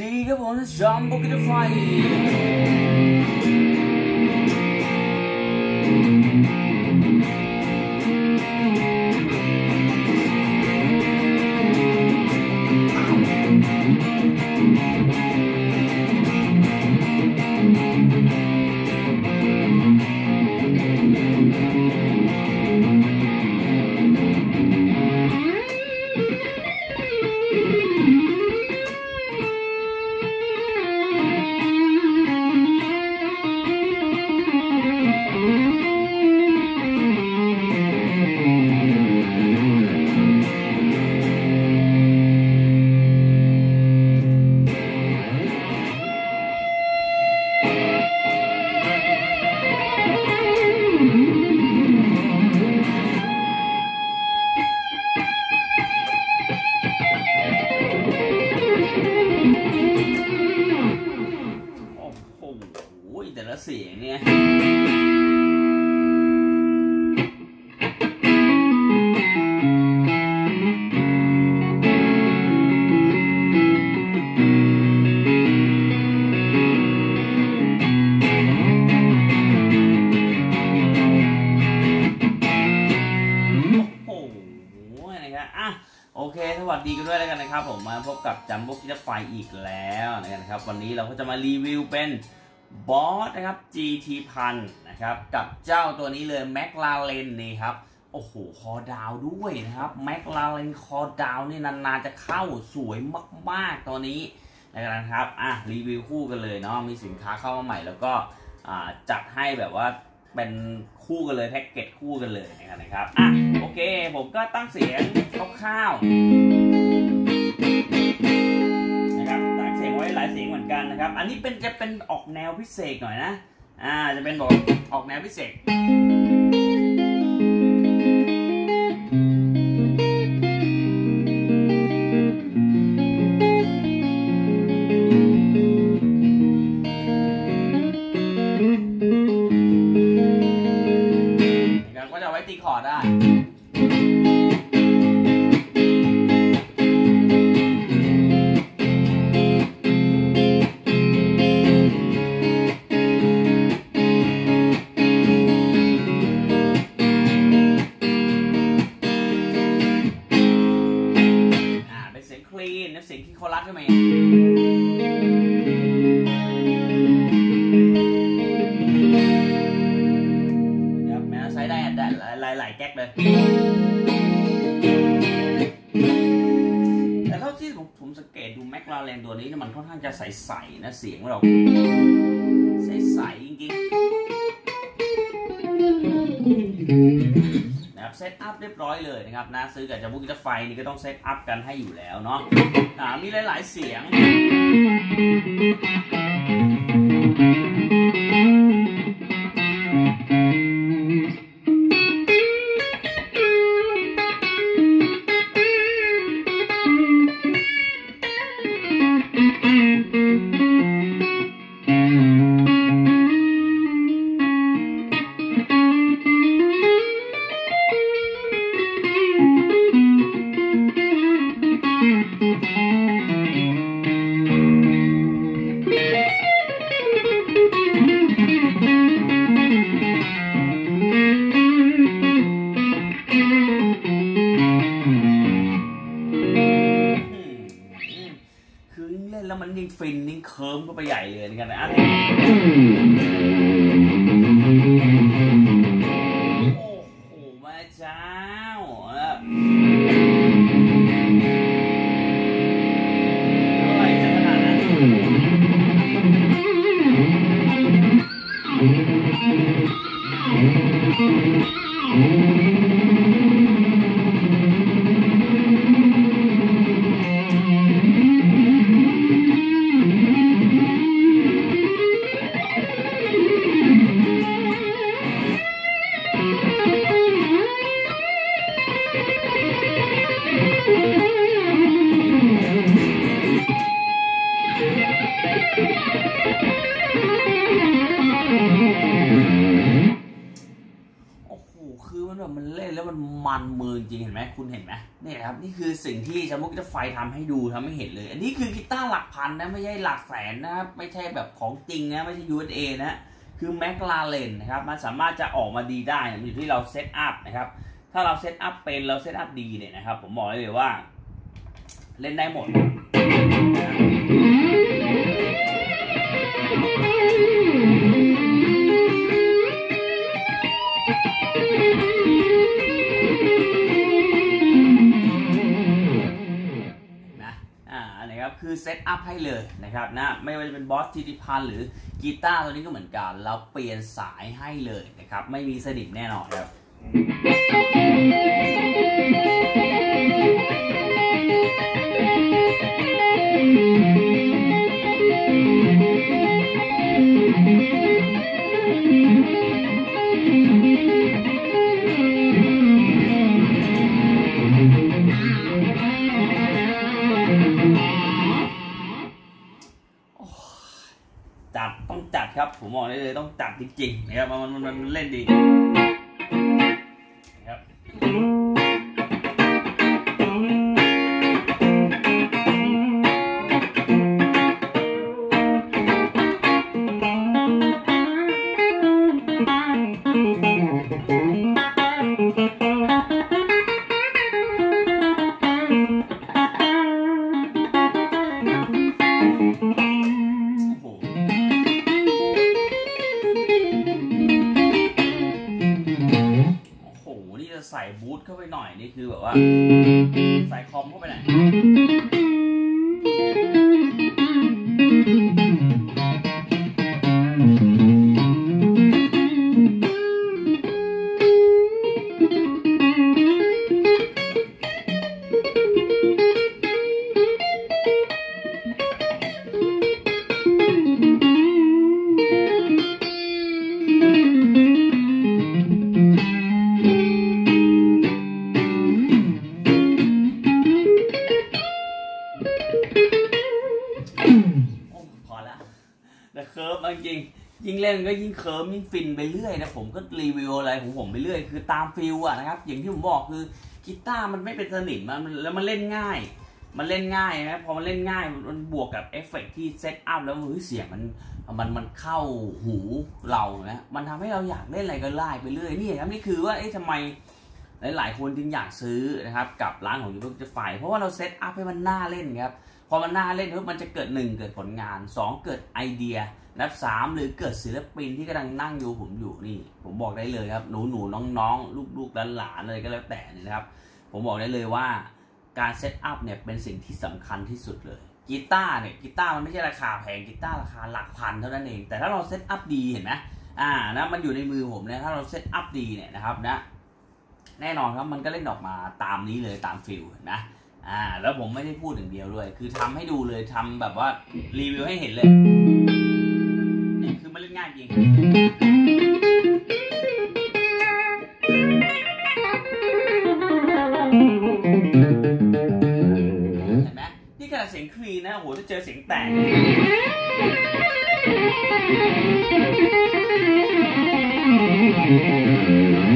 ดีครับผ อะโอเค สวัสดีกันด้วยแล้วกันนะครับ ผมมาพบกับจัมโบ้คิดไฟอีกแล้วนะครับ วันนี้เราก็จะมารีวิวเป็นบอสนะครับ GT พันนะครับกับเจ้าตัวนี้เลยแม l ลาเรนนี่ครับโอ้โหคอดาวด้วยนะครับแม l ลาเรนคอดาวนี่นานๆจะเข้าสวยมากๆตัวนี้นะครับอะรีวิวคู่กันเลยเนาะมีสินค้าเข้ามาใหม่แล้วก็จัดให้แบบว่า เป็นคู่กันเลยแพ็กเกจคู่กันเลยนะครับอะโอเค ผมก็ตั้งเสียงคร่าวๆนะครับตั้งเสียงไว้หลายเสียงเหมือนกันนะครับ อันนี้เป็นจะเป็นออกแนวพิเศษหน่อยนะอ่าจะเป็นบอกออกแนวพิเศษายแก๊กเลย แต่เท่าที่ผมผมสังเกตดูแม็กลาเรนตัวนี้มันค่อนข้างจะใสๆนะเสียงเรา ใสๆจริงๆนะครับ setup เรียบร้อยเลยนะครับนะซื้อกับ Jumboh Guitar Fire นี่ก็ต้อง setup กันให้อยู่แล้วเนาะอ่ามีหลายๆเสียง ฟิน ยิ่งเคิร์มก็ไปใหญ่เลยนะครันนะ โอ้โห คือมันแบบมันเล่นแล้วมันมันมือจริงเห็นไหมคุณเห็นไหมนี่ครับนี่คือสิ่งที่ Jumboh Guitar Fire ทำให้ดูทำให้เห็นเลย อันนี้คือกีตาร์หลักพันนะไม่ใช่หลักแสนนะครับไม่ใช่แบบของจริงนะไม่ใช่ USA นะคือแมคลาเรนนะครับมันสามารถจะออกมาดีได้มันอยู่ที่เรา setup นะครับถ้าเรา setup เป็นเรา setup ดีเนี่ยนะครับผมบอกเลยว่า เล่นได้หมดนะ ครับคือ setup ให้เลยนะครับนะไม่ว่าจะเป็น BOSS GT พันหรือกีตาร์ตัวนี้ก็เหมือนกัน เราเปลี่ยนสายให้เลยนะครับ ไม่มีสนิมแน่นอนครับ ผมบอกได้เลยต้องจัดจริงๆนะครับมันมันมันเล่นดี ไปหน่อยนี่คือแบบว่า แต่เคลิ้มจริงยิ่งเล่นก็ยิ่งเคลิ้มยิ่งฟินไปเรื่อยนะผมก็รีวิวอะไรของผมไปเรื่อยคือตาม feel อะนะครับ อย่างที่ผมบอกคือกีตาร์มันไม่เป็นสนิมมันแล้วมันเล่นง่าย มันเล่นง่ายนะพอมันเล่นง่ายมันบวกกับเอฟเฟกต์ที่ setup แล้วมือเสียงมันมันมันเข้าหูเรานะมันทำให้เราอยากเล่นอะไรก็ไล่ไปเรื่อยนี่ครับนี่คือว่าเอ๊ะทำไมหลายๆคนจึงอยากซื้อนะครับกับร้านของ Jumboh Guitar Fire เพราะว่าเรา setup ให้มันน่าเล่นครับ พอมันน่าเล่นปุ๊บมันจะเกิด 1 เกิดผลงาน 2 เกิดไอเดียนับสามหรือเกิดศิลปินที่กำลังนั่งอยู่ผมอยู่นี่ ผมบอกได้เลยครับหนูหนูน้องน้องลูกลูกหลานๆอะไรก็แล้วแต่นี่นะครับ ผมบอกได้เลยว่าการ setup เนี่ยเป็นสิ่งที่สำคัญที่สุดเลยกีตาร์เนี่ยกีตาร์มันไม่ใช่ราคาแพงกีตาร์ราคาหลักพันเท่านั้นเอง แต่ถ้าเรา setup ดีเห็นไหมอ่านะมันอยู่ในมือผมเนี่ยถ้าเรา setup ดีเนี่ยนะครับนะแน่นอนครับมันก็เล่นออกมาตามนี้เลยตามฟิลนะ อ่า แล้วผมไม่ได้พูดอย่างเดียวด้วย คือทำให้ดูเลยทำแบบว่ารีวิวให้เห็นเลยนี่คือมันเล่นง่ายจริงเห็นไหมนี่ขนาดเสียงคลีนนะโหถ้าเจอเสียงแตกโ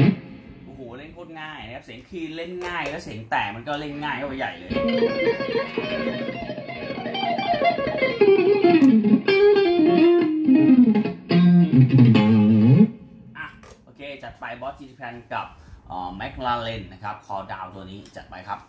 เสียงคีย์เล่นง่ายแล้วเสียงแตกมันก็เล่นง่ายเข้าไปใหญ่เลยอะโอเคจัดไปบอสจีแพนกับแมคลาเรนนะครับคอดาวตัวนี้จัดไปครับ